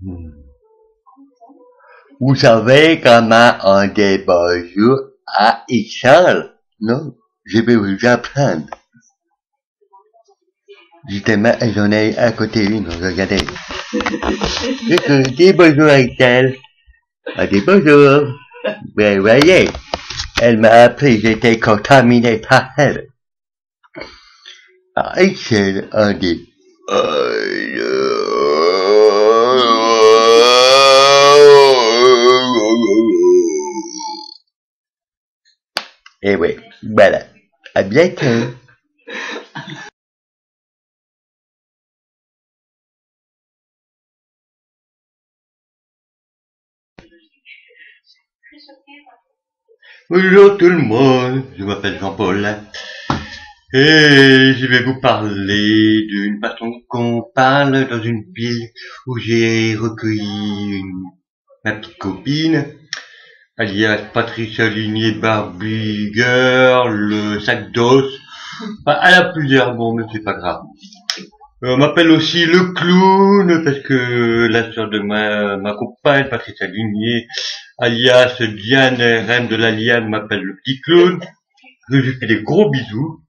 Hmm. Vous savez comment on bonjour à Ixal Non, je vais vous apprendre. Justement, j'en ai à côté une, regardez. Dis bonjour à Ixal. Elle dit bonjour. Ben, voyez, elle m'a appris, j'étais contaminé par elle. À Ixal, on dit et oui, voilà. À bientôt. Bonjour tout le monde, je m'appelle Jean-Paul et je vais vous parler d'une façon qu'on parle dans une ville où j'ai recueilli ma petite copine alias Patricia Ligné Barbie le sac d'os. Enfin, elle a plusieurs bon, mais c'est pas grave. Euh, on m'appelle aussi le clown parce que la sœur de ma, ma compagne, Patricia Ligné, alias Diane Reine de la Liane, m'appelle le petit clown. Je lui fais des gros bisous.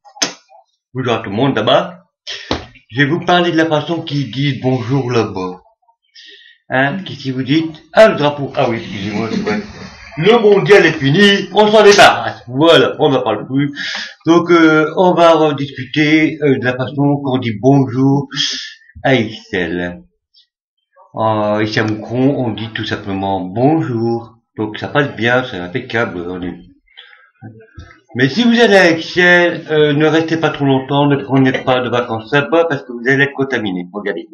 Bonjour à tout le monde là-bas. Je vais vous parler de la façon qu'ils disent bonjour là-bas. Hein, qu'est-ce que vous dites? Ah, le drapeau. Ah oui, excusez-moi, le mondial est fini, on s'en débarrasse. Voilà, on n'en parle plus. Donc, euh, on va discuter euh, de la façon qu'on dit bonjour à Ixelles. Euh, ici à Moucron, on dit tout simplement bonjour. Donc, ça passe bien, c'est impeccable. Mais si vous allez à Excel, euh, ne restez pas trop longtemps, ne prenez pas de vacances sympas parce que vous allez être contaminé. Regardez.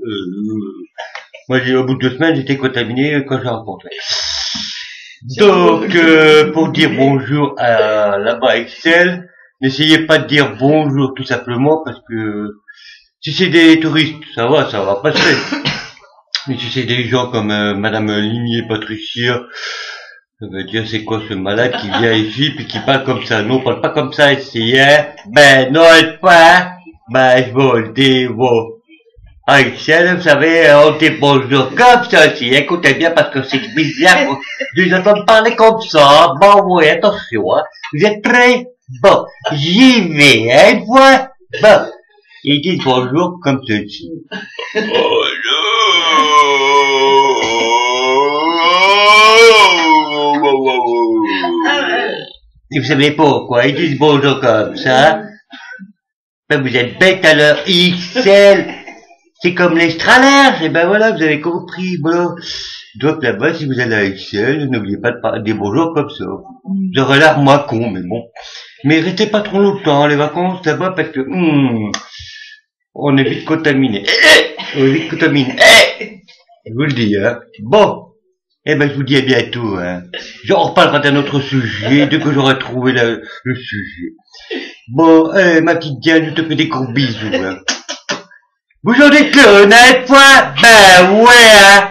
moi, au bout de deux semaines, j'étais contaminé quand j'ai rencontré. Donc, euh, pour dire bonjour à là-bas Excel, n'essayez pas de dire bonjour tout simplement parce que si c'est des touristes, ça va, ça va passer. Mais si c'est des gens comme euh, Madame Ligné Patricia, ça veut dire c'est quoi ce malade qui vient ici puis qui parle comme ça? Non, on parle pas comme ça ici, hein? Ben non, pas. Ben je vous le dis, vous. Vous savez, on dit bonjour comme ça aussi. Écoutez bien parce que c'est bizarre de nous entendre parler comme ça. Bon, oui, attention, hein. Vous êtes prêts? Bon, j'y vais, hein, voilà. Bon. Ils disent bonjour comme ceci. Bonjour. Et vous savez pourquoi ils disent bonjour comme ça? Ben, vous êtes bête à leur XL. C'est comme l'estralerge, et ben voilà, vous avez compris, voilà. Donc là-bas, si vous allez à Excel, n'oubliez pas de parler des comme ça. Vous aurez l'air moins con, mais bon. Mais restez pas trop longtemps, les vacances là-bas, parce que, hmm, on est vite contaminé. Eh, eh, on est vite contaminé. Eh, je vous le dis, hein. Bon. Eh ben, je vous dis à bientôt, hein. Je reparlera d'un autre sujet, dès que j'aurai trouvé le, le sujet. Bon, eh, ma petite Diane, je te fais des gros bisous, hein. Êtes que honnête, point? Ben ouais, hein